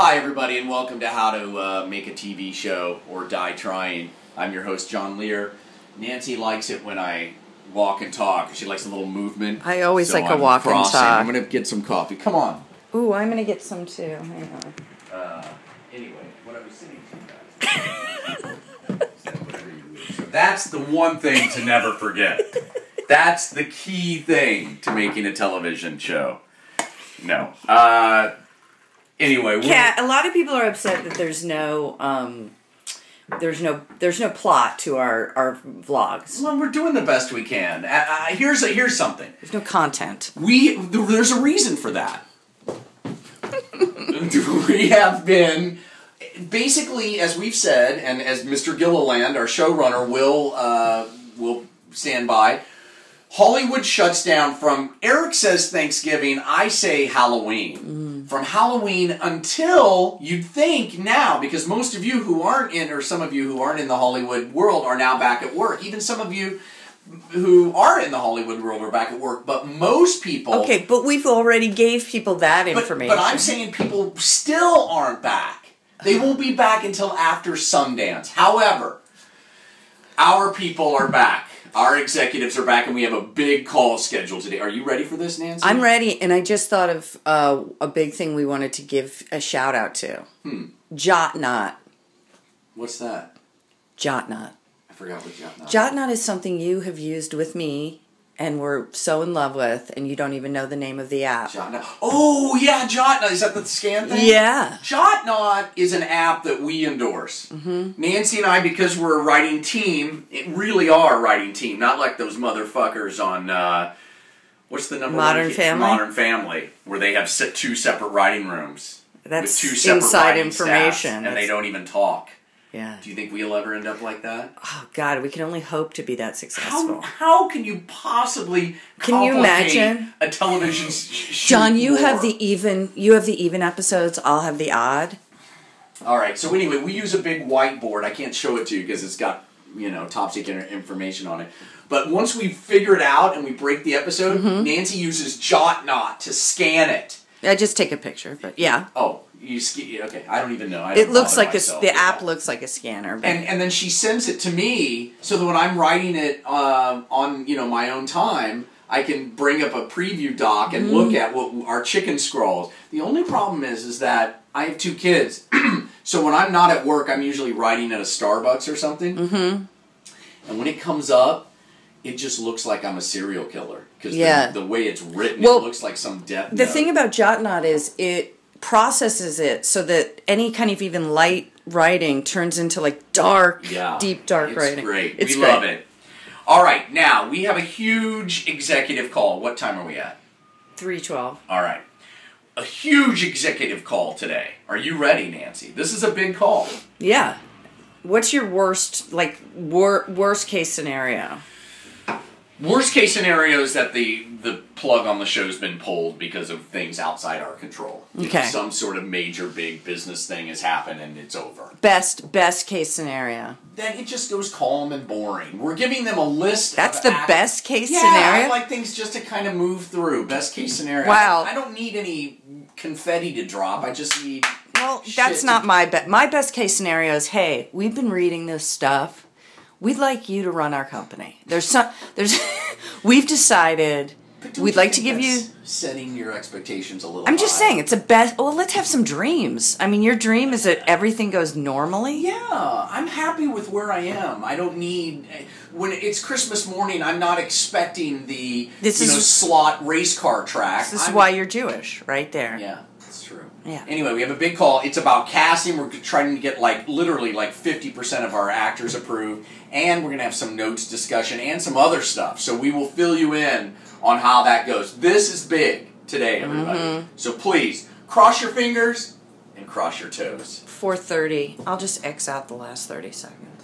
Hi, everybody, and welcome to How to uh, Make a TV Show or Die Trying. I'm your host, John Lehr. Nancy likes it when I walk and talk. She likes a little movement. I always so like a I'm walk and talk. I'm going to get some coffee. Come on. Ooh, I'm gonna get some too. Hang on. Uh, anyway, what I was saying to you guys. So whatever you wish. So that's the one thing to never forget. That's the key thing to making a television show. No. Uh, anyway, we're- A lot of people are upset that there's no um, there's no there's no plot to our our vlogs. Well, we're doing the best we can. Uh, uh, here's a, here's something. There's no content. We there's a reason for that. we have been basically, as we've said, and as Mr. Gilliland, our showrunner, will uh, will stand by. Hollywood shuts down from Eric says Thanksgiving, I say Halloween. From Halloween until you'd think now, because most of you who aren't in, or some of you who aren't in the Hollywood world are now back at work. Even some of you who are in the Hollywood world are back at work, but most people Okay, but we've already gave people that but, information. but I'm saying people still aren't back. They won't be back until after Sundance. However, our people are back. Our executives are back, and we have a big call scheduled today. Are you ready for this, Nancy? I'm ready, and I just thought of uh, a big thing we wanted to give a shout out to. Hmm. Jotnot. What's that? Jotnot. I forgot what Jotnot. Jotnot is something you have used with me and we're so in love with, and you don't even know the name of the app. Jotnot. Oh yeah, Jotnot. Is that the scan thing? Yeah. Jotnot is an app that we endorse. Mm-hmm. Nancy and I, because we're a writing team, it really are a writing team, not like those motherfuckers on uh, what's the number Modern one? Family? Modern Family, where they have two separate writing rooms That's with two separate inside information. staffs, and they don't even talk. Yeah. Do you think we'll ever end up like that? Oh God, we can only hope to be that successful. how can you possibly Can you imagine? a television sh- shoot John, you have the even. You have the even episodes. I'll have the odd. All right. So anyway, we use a big whiteboard. I can't show it to you because it's got you know top secret information on it. But once we figure it out and we break the episode, Mm-hmm. Nancy uses Jotnot to scan it. I just take a picture, but yeah, Oh, you ski? Okay, I don't even know. I it looks like a, the app that. looks like a scanner. But And and then she sends it to me so that when I'm writing it um, on you know my own time, I can bring up a preview doc and look at what our chicken scrolls. The only problem is is that I have two kids, so when I'm not at work, I'm usually writing at a Starbucks or something. Mm-hmm. And when it comes up, it just looks like I'm a serial killer because Yeah. the, the way it's written, Well, it looks like some death. the note. thing about Jotnot is it processes it so that any kind of even light writing turns into like dark, Yeah. deep dark it's writing. Great. It's we great. love it. All right, now we have a huge executive call. What time are we at? Three twelve. All right. A huge executive call today. Are you ready, Nancy? This is a big call. Yeah. What's your worst like wor- worst case scenario? Worst case scenario is that the the plug on the show's been pulled because of things outside our control. Okay. Some sort of major big business thing has happened and it's over. Best best case scenario. Then it just goes calm and boring. We're giving them a list. That's the act- best case yeah, scenario. I like things just to kind of move through. Best case scenario. Wow. I don't need any confetti to drop. I just need. Well, that's not my bet. My best case scenario is, hey, we've been reading this stuff. We'd like you to run our company. There's some. There's. we've decided we'd like to give you. setting your expectations a little. I'm just high? saying it's a best. Well, let's have some dreams. I mean, your dream is that everything goes normally. Yeah, I'm happy with where I am. I don't need when it's Christmas morning. I'm not expecting the This you is- know slot race car track. This is I'm- why you're Jewish, right there. Yeah. Yeah. Anyway, we have a big call. It's about casting. We're trying to get like literally like 50% of our actors approved, and we're gonna have some notes discussion and some other stuff. So we will fill you in on how that goes. This is big today, everybody. Mm-hmm. So please cross your fingers and cross your toes. 4:30. I'll just X out the last 30 seconds.